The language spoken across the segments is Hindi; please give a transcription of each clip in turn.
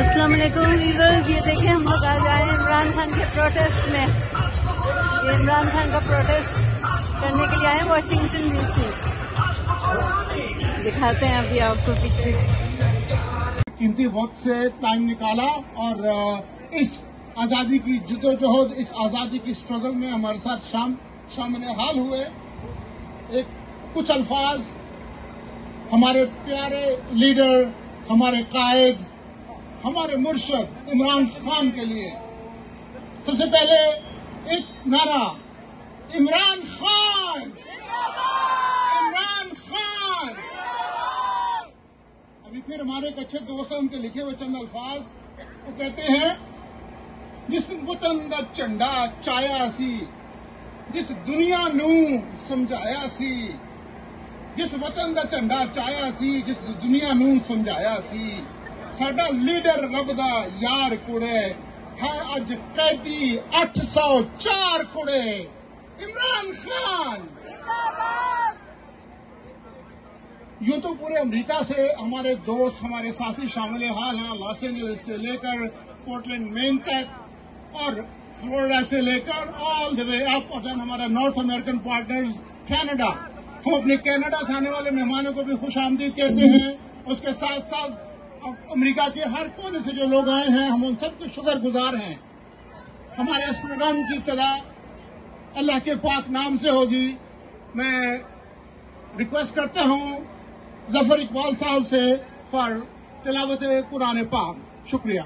अस्सलाम वालेकुम वीवर्स ये देखें हम लोग आज आए इमरान खान के प्रोटेस्ट में। ये इमरान खान का प्रोटेस्ट करने के लिए आए वाशिंगटन डीसी दिखाते हैं अभी आपको पीछे कीमती वक्त से टाइम निकाला और इस आज़ादी की जदोजहद, इस आज़ादी की स्ट्रगल में हमारे साथ शाम, शामिल हाल हुए। एक, कुछ अल्फाज। हमारे प्यारे लीडर हमारे कायद हमारे मुर्शद इमरान खान के लिए। सबसे पहले एक नारा, इमरान खान। इमरान खान। अभी फिर हमारे एक अच्छे दोस्त हैं, उनके लिखे हुए चंद अल्फाज। वो कहते हैं, जिस वतन का झंडा चाया सी, जिस दुनिया नू समझाया सी, जिस वतन का झंडा चाया सी, जिस दुनिया नू समझाया सी ਸਾਡਾ ਲੀਡਰ ਰੱਬ ਦਾ ਯਾਰ ਕੁੜੇ ਹੈ ਅੱਜ ਕੈਦੀ 804 ਕੁੜੇ इमरान खान यूं तो पूरे अमेरिका से हमारे दोस्त हमारे साथी शामिल हाल हैं लॉस एंजलिस से लेकर पोर्टलैंड मेन तक और फ्लोरिडा से लेकर ऑल द वे अप और देन हमारा नॉर्थ अमेरिकन पार्टनर्स कनाडा हम अपने कनाडा से आने वाले मेहमानों को भी खुश आमदीद कहते हैं उसके साथ साथ अमेरिका के हर कोने से जो लोग आए हैं हम उन सबके शुक्र गुजार हैं हमारे इस प्रोग्राम की इब्तदा अल्लाह के पाक नाम से होगी मैं रिक्वेस्ट करता हूँ जफर इकबाल साहब से फॉर तिलावत कुरान पाक शुक्रिया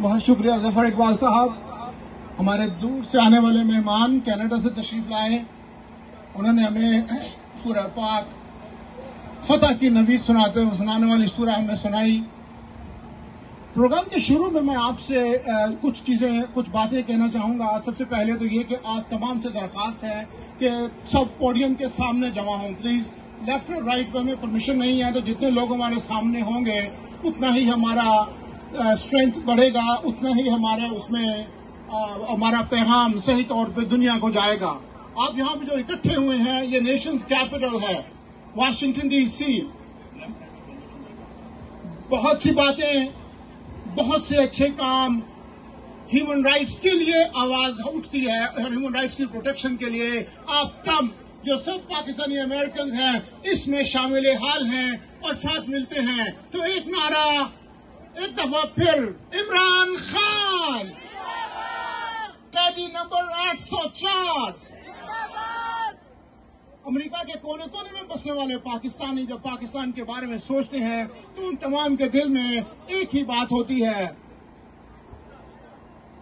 बहुत शुक्रिया जफर इकबाल साहब हमारे दूर से आने वाले मेहमान कनाडा से तशरीफ लाए उन्होंने हमें सूरह पाक फतह की नवीद सुनाते हुए सुनाने वाली सूरह हमें सुनाई प्रोग्राम के शुरू में मैं आपसे कुछ चीज़ें, कुछ बातें कहना चाहूँगा। सबसे पहले तो ये कि आप तमाम से दरखास्त है कि सब पोडियम के सामने जमा हों। प्लीज़ लेफ़्ट और राइट हमें परमिशन नहीं है तो जितने लोग हमारे सामने होंगे, उतना ही हमारा स्ट्रेंथ बढ़ेगा, उतना ही हमारे उसमें हमारा पैगाम सही तौर पर दुनिया को जाएगा। आप यहाँ पे जो इकट्ठे हुए हैं, ये नेशंस कैपिटल है वाशिंगटन डीसी बहुत सी बातें बहुत से अच्छे काम ह्यूमन राइट्स के लिए आवाज़ उठती है ह्यूमन राइट्स की प्रोटेक्शन के लिए आप तम, जो सब पाकिस्तानी अमेरिकन हैं, इसमें शामिल हाल हैं और साथ मिलते हैं। तो एक नारा, एक दफ़ा फिर इमरान खान। कैदी नंबर 804 अमेरिका के कोने कोने में बसने वाले पाकिस्तानी जब पाकिस्तान के बारे में सोचते हैं तो उन तमाम के दिल में एक ही बात होती है।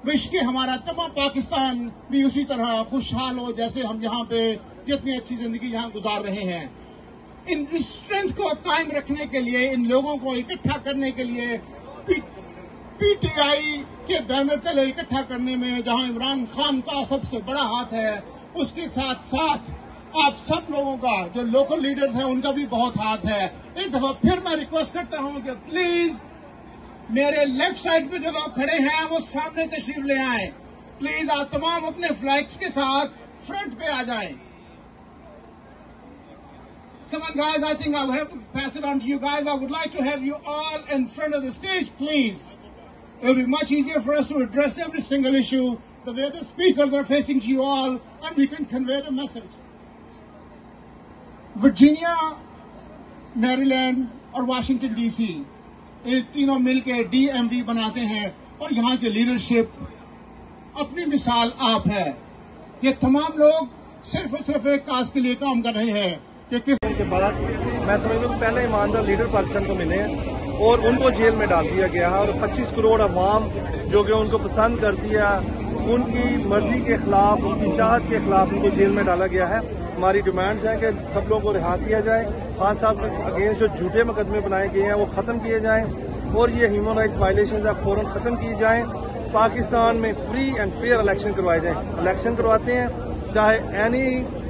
विश्व के हमारा तमाम पाकिस्तान भी उसी तरह खुशहाल हो जैसे हम यहाँ पे जितनी अच्छी ज़िंदगी यहाँ गुजार रहे हैं। इन स्ट्रेंथ को कायम रखने के लिए, इन लोगों को इकट्ठा करने के लिए पीटीआई के बैनर तले इकट्ठा करने में जहाँ इमरान खान का सबसे बड़ा हाथ है, उसके साथ साथ आप सब लोगों का, जो लोकल लीडर्स हैं, उनका भी बहुत हाथ है। एक दफ़ा फिर मैं रिक्वेस्ट करता हूँ कि प्लीज़ मेरे लेफ़्ट साइड पे जो आप खड़े हैं, वो सामने तशरीफ़ ले आए। प्लीज़ आप तमाम अपने फ्लैग्स के साथ फ्रंट पे आ जाए। कमन guys I think I pass on to you guys I would like to have you all in front of the stage please it will be much easier for us to address every single issue, the way the speakers are facing to you all, and we can convey the message. Virginia Maryland और वाशिंगटन डीसी ये तीनों मिलकर डीएमवी बनाते हैं और यहाँ की लीडरशिप अपनी मिसाल आप है। ये तमाम लोग सिर्फ़ और सिर्फ़ एक काज के लिए काम कर रहे हैं कि किस के बाद मैं समझता हूँ पहले ईमानदार लीडर पाकिस्तान को मिले हैं और उनको जेल में डाल दिया गया है और 25 करोड़ अवाम जो कि उनको पसंद करती है, उनकी मर्ज़ी के खिलाफ, उनकी चाहत के खिलाफ उनको जेल में डाला गया है। हमारी डिमांड्स हैं कि सब लोगों को रिहा किया जाए। खान साहब के अगेंस्ट जो झूठे मुकदमे बनाए गए हैं, वो ख़त्म किए जाएँ और ये ह्यूमन राइट्स वायलेशन है, फ़ौरन ख़त्म किए जाएँ। पाकिस्तान में फ्री एंड फेयर इलेक्शन करवाए जाएँ। इलेक्शन करवाते हैं, चाहे एनी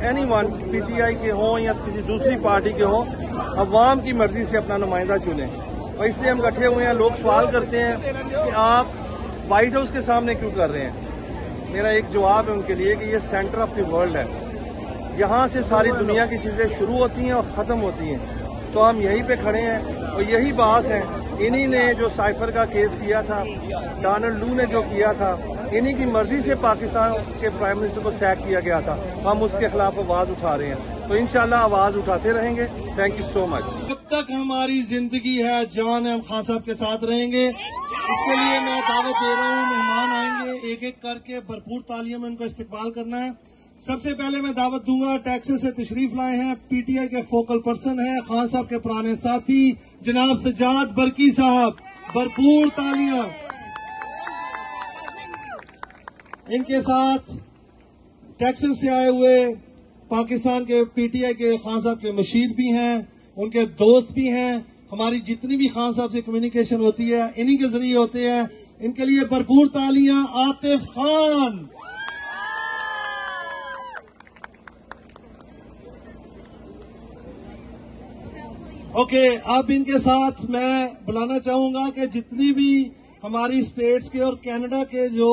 एनी वन पीटीआई के हों या किसी दूसरी पार्टी के हों, अवाम की मर्ज़ी से अपना नुमाइंदा चुनें। और इसलिए हम इकट्ठे हुए हैं, लोग सवाल करते हैं कि आप व्हाइट हाउस के सामने क्यों कर रहे हैं? मेरा एक जवाब है उनके लिए कि ये सेंटर ऑफ़ द वर्ल्ड है। यहाँ से सारी दुनिया की चीज़ें शुरू होती हैं और ख़त्म होती हैं। तो हम यहीं पे खड़े हैं और यही बास है। इन्हीं ने जो साइफर का केस किया था डोनाल्ड लू ने जो किया था, इन्हीं की मर्ज़ी से पाकिस्तान के प्राइम मिनिस्टर को सैक किया गया था। हम उसके खिलाफ आवाज़ उठा रहे हैं। तो इंशाल्लाह आवाज़ उठाते रहेंगे। थैंक यू सो मच जब तक हमारी ज़िंदगी है जान है हम खान साहब के साथ रहेंगे। इसके लिए मैं दावत दे रहा हूँ, मेहमान आएँगे। एक एक करके भरपूर तालियों में उनको इस्तेमाल करना है। सबसे पहले मैं दावत दूँगा टैक्सेस से तशरीफ़ लाए हैं, पीटीआई के फोकल पर्सन हैं, खान साहब के पुराने साथी, जनाब सजाद बरकी साहब, भरपूर तालियाँ। इनके साथ टेक्सास से आए हुए पाकिस्तान के पीटीआई के खान साहब के मशीर भी हैं, उनके दोस्त भी हैं, हमारी जितनी भी खान साहब से कम्युनिकेशन होती है, इन्हीं के ज़रिए होते हैं। इनके लिए भरपूर तालियाँ, आतिफ खान। ओके अब इनके साथ मैं बुलाना चाहूँगा कि जितनी भी हमारी स्टेट्स के और कनाडा के जो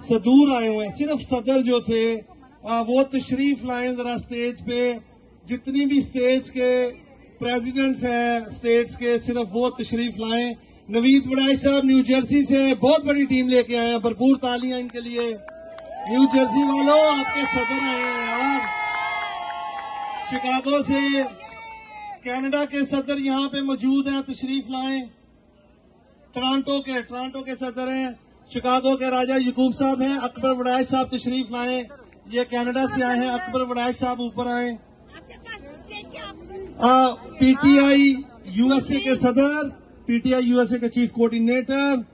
सदूर आए हुए हैं सिर्फ़ सदर जो थे आ, वो तशरीफ़ लाए जरा स्टेज पे। जितनी भी स्टेज के प्रेसिडेंट्स हैं स्टेट्स के सिर्फ़ वो तशरीफ़ लाए। नवीद वड़ाई साहब न्यू जर्सी से बहुत बड़ी टीम लेके आए हैं भरपूर तालियाँ इनके लिए। न्यू जर्सी वालों आपके सदर आए हैं यार शिकागो से कनाडा के सदर यहाँ पे मौजूद हैं तशरीफ़ लाएँ। टोरंटो के टोरंटो के सदर हैं। शिकागो के राजा यकूब साहब हैं अकबर वड़ाइश साहब तशरीफ़ लाएँ। ये कनाडा से आए हैं अकबर वड़ाइश साहब ऊपर आए। पीटीआई यूएसए के सदर पीटीआई यूएसए के चीफ कोऑर्डिनेटर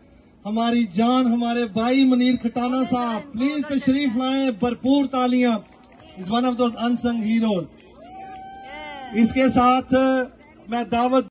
हमारी जान हमारे भाई मनीर खटाना साहब प्लीज़ तशरीफ़ लाएँ भरपूर तालियाँ। Is one of those unsung heroes इसके साथ मैं दावत